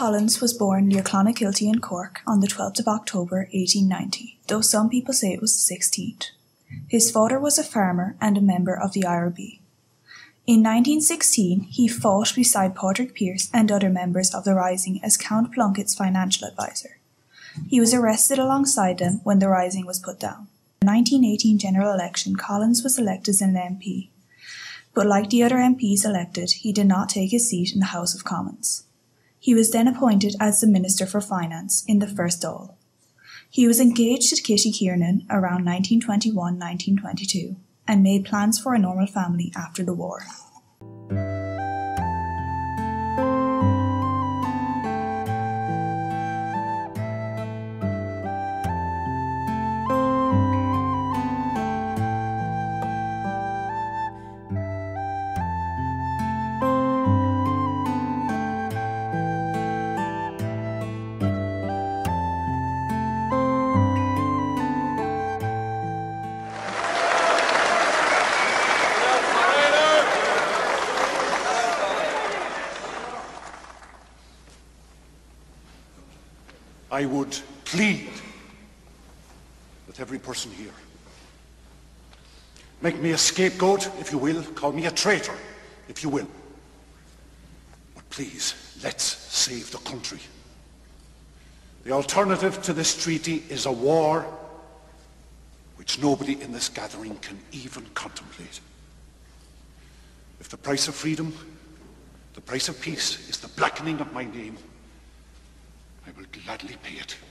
Collins was born near Clonakilty in Cork on the 12th of October 1890, though some people say it was the 16th. His father was a farmer and a member of the IRB. In 1916, he fought beside Patrick Pearse and other members of the Rising as Count Plunkett's financial advisor. He was arrested alongside them when the Rising was put down. In the 1918 general election, Collins was elected as an MP, but like the other MPs elected, he did not take his seat in the House of Commons. He was then appointed as the Minister for Finance in the first Dáil. He was engaged to Kitty Kiernan around 1921-1922 and made plans for a normal family after the war. I would plead that every person here. Make me a scapegoat, if you will. Call me a traitor, if you will. But please, let's save the country. The alternative to this treaty is a war which nobody in this gathering can even contemplate. If the price of freedom, the price of peace, is the blackening of my name, will gladly pay it.